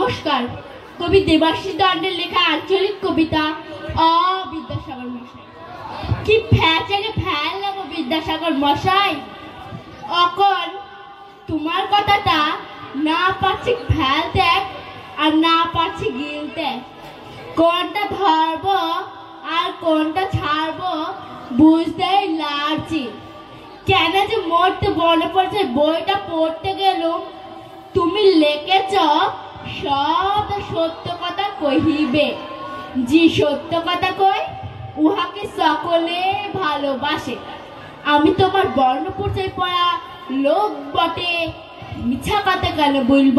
নমস্কার। কবি দেবাশিস দণ্ডের লেখা আঞ্চলিক কবিতা অ বিদ্যাসাগর মশাই। কি ফ্যাচাকে ফ্যাল লাগো বিদ্যাসাগর মশাই? অকন তোমার কথাটা না পারছি দেখ আর না পারছি গিলতে কোনটা ধরবো আর কোনটা ছাড়বো বুঝতেই লাগছি। কেন যে মরতে মনে পড়ছে বইটা পড়তে গেলুম। তুমি লেখেছ সব সত্য কথা কহিবে। যে সত্য কথা কই উহাকে সকলে ভালোবাসে। আমি তোমার বর্ণ পরিচয় পড়া লোক বটে। মিছা কথা কেন বলব?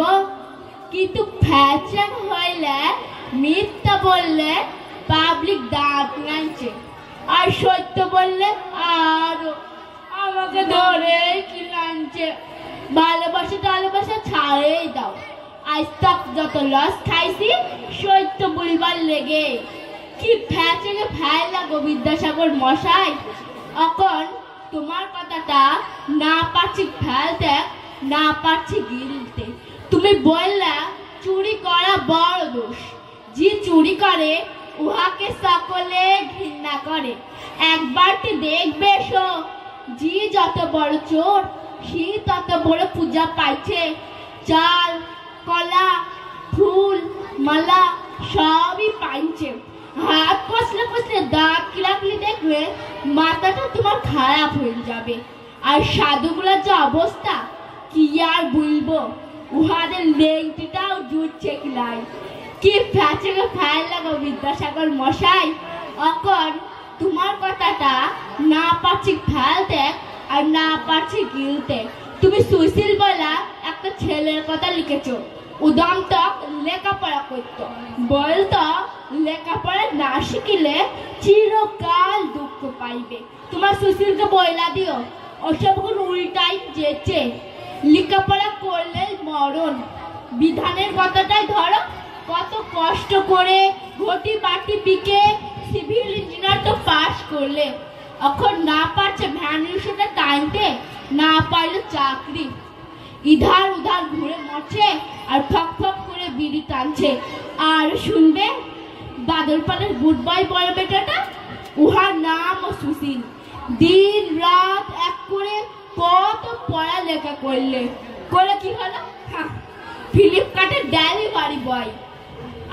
কিন্তু ফ্যাচাং হইলে মিথ্যা বললে পাবলিক দাঁত নাইছে। আর সত্য বললে আরও আমাকে ধরে কি লাঞ্চে ভালোবাসা ভালোবাসা ছাড়েই দাও। আজ তক যত লস খাইছি সত্য বলবার লেগে। কি ফ্যাচেকে ফ্যাল লাগো বিদ্যাসাগর মশাই। এখন তোমার কথাটা না পারছি ফেলতে, না পারছি গিলতে। তুমি বললা, চুরি করা বড় দোষ। যে চুরি করে, উহাকে সকলে ঘৃণা করে। একবারটি দেখবে এসো, যে যত বড় চোর, সে তত বড় পূজা পাইছে। চাল কলা, ফুল, মালা, সবই পাইছে। হাত কষলে কষলে দাঁত কিলাকলি দেখবে মাথাটা তোমার খারাপ হয়ে যাবে। আর সাধুগুলোর যে অবস্থা, কি আর বলব? উহাদের লেংটিটাও জুটছে কিলাই। কি ফ্যাচে ফ্যাল লাগো বিদ্যাসাগর মশাই? অকন, তোমার কথাটা না পারছি ফেলতে আর না পারছি গিলতে তুমি সুশীল বলা একটা ছেলের কথা লিখেছো। উদম তক লেখাপড়া করত। বলতো, লেখাপড়া না শিখিলে চিরকাল দুঃখ পাইবে। তোমার সুশীলকে বইলা দিও ওসব উল্টাই যেচে। লেখাপড়া করলে মরণ। বিধানের কথাটাই ধরো, কত কষ্ট করে ঘটি বাটি বিকে সিভিল ইঞ্জিনিয়ার তো পাস করলে। এখন না পারছে ভ্যান রিক্সাটা টানতে না পারলে চাকরি। ইধার উধার ঘুরে মরছে আর ফক ফক করে বিড়ি টানছে। আর শুনবে? বাদল পালের গুড বাই বড় বেটাটা? উহার নাম ও সুশীল দিন রাত এক করে কত পড়ালেখা করলে? করে কি হলো? ফ্লিপকার্টের ডেলিভারি বয়।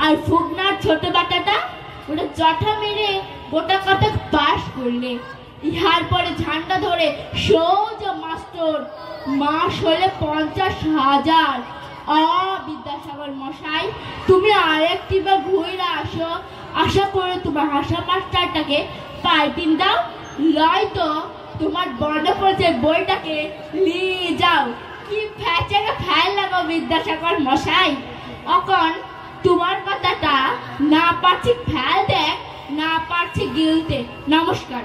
আর ফুকনার ছোট বাটাটা? ওটা জটা মেরে গোটা কতক পাস করলে। ইহার পরে ঝান্ডা ধরে সোজা মাস্টার মাস হলে পঞ্চাশ হাজার। অ বিদ্যাসাগর মশাই, তুমি আরেকটি বা ঘুরে আসো। আশা করে তোমার হাসা মাস্টারটাকে পাইপিন দাও। লয় তো তোমার করেছে বইটাকে নিয়ে যাও। কি ফ্যাচাকে ফ্যাল লাগো বিদ্যাসাগর মশাই। অকন তোমার কথাটা না পারছি ফ্যাল দেখ, না পারছি গিলতে। নমস্কার।